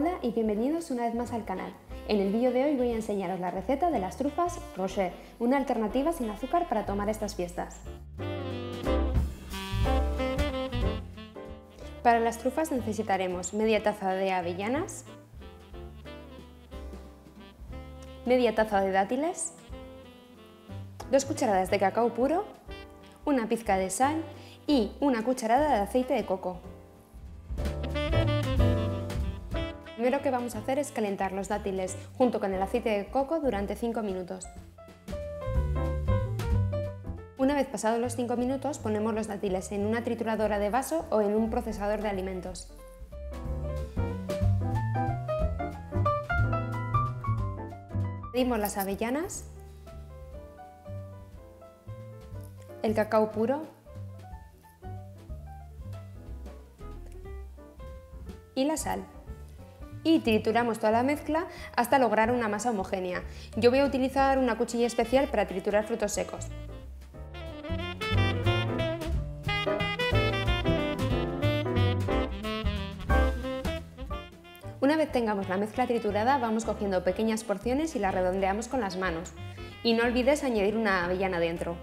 Hola y bienvenidos una vez más al canal. En el vídeo de hoy voy a enseñaros la receta de las trufas Rocher, una alternativa sin azúcar para tomar estas fiestas. Para las trufas necesitaremos media taza de avellanas, media taza de dátiles, dos cucharadas de cacao puro, una pizca de sal y una cucharada de aceite de coco. Primero que vamos a hacer es calentar los dátiles junto con el aceite de coco durante 5 minutos. Una vez pasados los 5 minutos ponemos los dátiles en una trituradora de vaso o en un procesador de alimentos. Añadimos las avellanas, el cacao puro y la sal y trituramos toda la mezcla hasta lograr una masa homogénea. Yo voy a utilizar una cuchilla especial para triturar frutos secos. Una vez tengamos la mezcla triturada vamos cogiendo pequeñas porciones y la redondeamos con las manos. Y no olvides añadir una avellana dentro.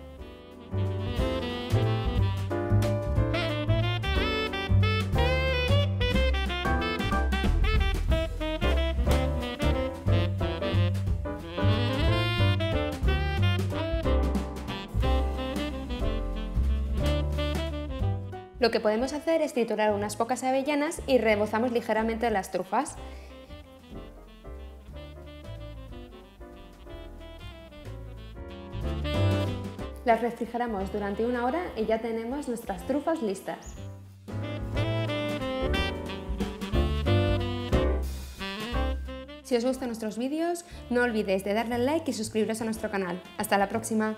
Lo que podemos hacer es triturar unas pocas avellanas y rebozamos ligeramente las trufas. Las refrigeramos durante una hora y ya tenemos nuestras trufas listas. Si os gustan nuestros vídeos, no olvidéis de darle like y suscribiros a nuestro canal. ¡Hasta la próxima!